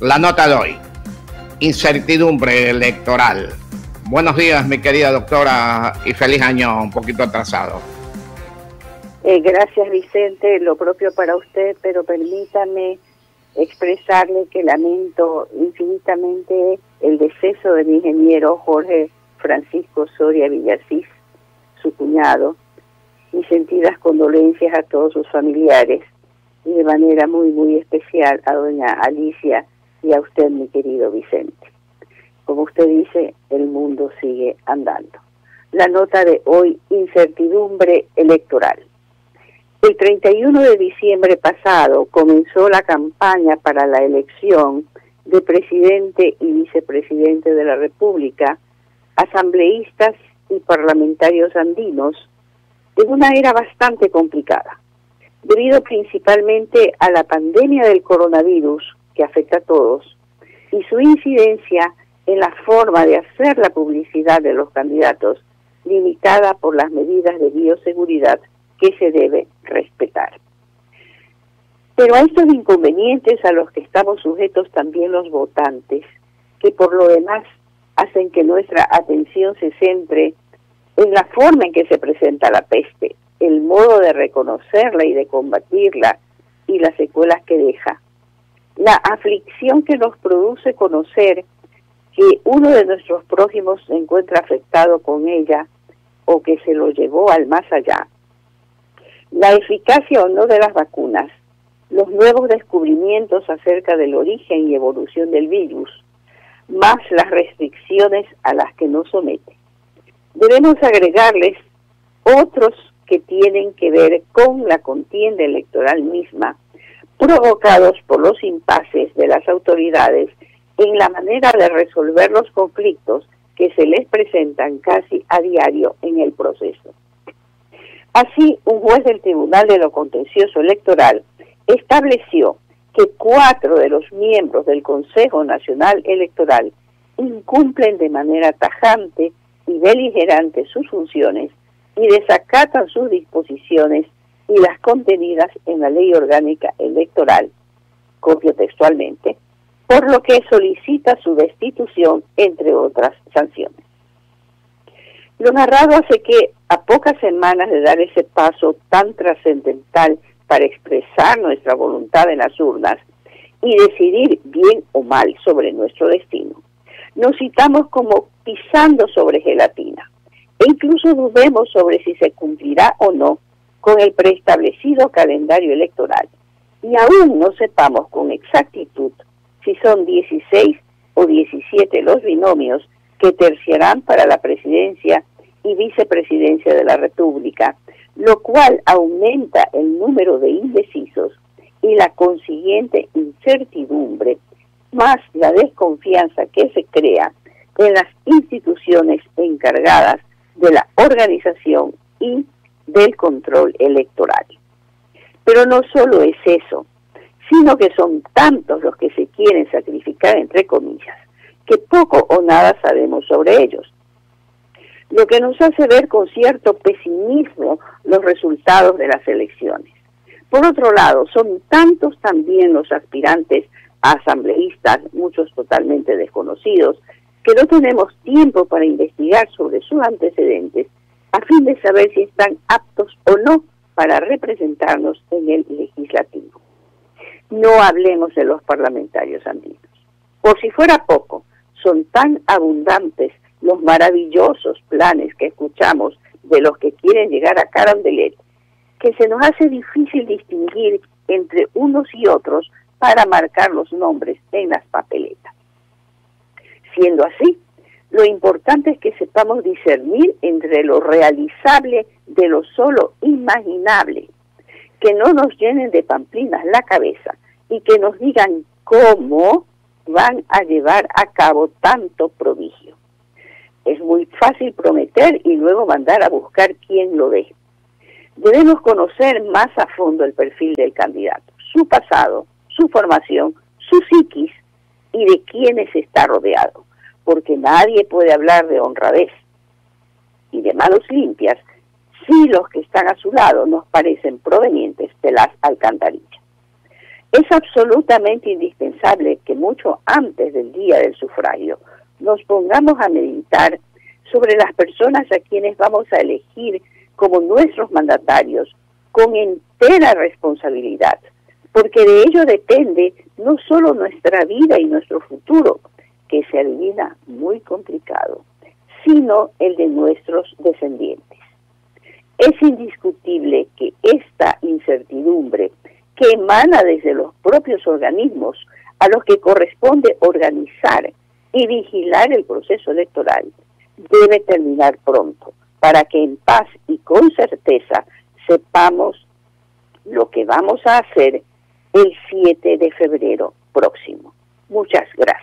La nota de hoy, incertidumbre electoral. Buenos días, mi querida doctora, y feliz año un poquito atrasado. Eh, gracias, Vicente, lo propio para usted, pero permítame expresarle que lamento infinitamente el deceso del ingeniero Jorge Francisco Soria Villasís, su cuñado, mis sentidas condolencias a todos sus familiares y de manera muy, muy especial a doña Alicia y a usted, mi querido Vicente. Como usted dice, el mundo sigue andando. La nota de hoy, incertidumbre electoral. El 31 de diciembre pasado comenzó la campaña para la elección de presidente y vicepresidente de la República, asambleístas y parlamentarios andinos en una era bastante complicada, debido principalmente a la pandemia del coronavirus que afecta a todos y su incidencia en la forma de hacer la publicidad de los candidatos, limitada por las medidas de bioseguridad que se debe respetar. Pero a estos inconvenientes a los que estamos sujetos también los votantes, que por lo demás hacen que nuestra atención se centre en la forma en que se presenta la peste, el modo de reconocerla y de combatirla y las secuelas que deja. La aflicción que nos produce conocer que uno de nuestros prójimos se encuentra afectado con ella o que se lo llevó al más allá. La eficacia o no de las vacunas, los nuevos descubrimientos acerca del origen y evolución del virus, más las restricciones a las que nos somete debemos agregarles otros que tienen que ver con la contienda electoral misma, provocados por los impases de las autoridades en la manera de resolver los conflictos que se les presentan casi a diario en el proceso. Así, un juez del Tribunal de lo Contencioso Electoral estableció que cuatro de los miembros del Consejo Nacional Electoral incumplen de manera tajante y beligerantes sus funciones y desacatan sus disposiciones y las contenidas en la ley orgánica electoral, copio textualmente, por lo que solicita su destitución, entre otras sanciones. Lo narrado hace que, a pocas semanas de dar ese paso tan trascendental para expresar nuestra voluntad en las urnas y decidir bien o mal sobre nuestro destino, nos citamos como pisando sobre gelatina e incluso dudemos sobre si se cumplirá o no con el preestablecido calendario electoral. Y aún no sepamos con exactitud si son 16 o 17 los binomios que terciarán para la presidencia y vicepresidencia de la República, lo cual aumenta el número de indecisos y la consiguiente incertidumbre más la desconfianza que se crea en las instituciones encargadas de la organización y del control electoral. Pero no solo es eso, sino que son tantos los que se quieren sacrificar, entre comillas, que poco o nada sabemos sobre ellos. Lo que nos hace ver con cierto pesimismo los resultados de las elecciones. Por otro lado, son tantos también los aspirantes asambleístas, muchos totalmente desconocidos, que no tenemos tiempo para investigar sobre sus antecedentes a fin de saber si están aptos o no para representarnos en el legislativo. No hablemos de los parlamentarios andinos. Por si fuera poco, son tan abundantes los maravillosos planes que escuchamos de los que quieren llegar a Carondelet, que se nos hace difícil distinguir entre unos y otros para marcar los nombres en las papeletas. Siendo así, lo importante es que sepamos discernir entre lo realizable de lo solo imaginable, que no nos llenen de pamplinas la cabeza y que nos digan cómo van a llevar a cabo tanto prodigio. Es muy fácil prometer y luego mandar a buscar quién lo ve. Debemos conocer más a fondo el perfil del candidato, su pasado, su formación, su psiquis y de quiénes está rodeado, porque nadie puede hablar de honradez y de manos limpias si los que están a su lado nos parecen provenientes de las alcantarillas. Es absolutamente indispensable que mucho antes del día del sufragio nos pongamos a meditar sobre las personas a quienes vamos a elegir como nuestros mandatarios con entera responsabilidad, porque de ello depende no solo nuestra vida y nuestro futuro, que se adivina muy complicado, sino el de nuestros descendientes. Es indiscutible que esta incertidumbre que emana desde los propios organismos a los que corresponde organizar y vigilar el proceso electoral debe terminar pronto para que en paz y con certeza sepamos lo que vamos a hacer el 7 de febrero próximo. Muchas gracias.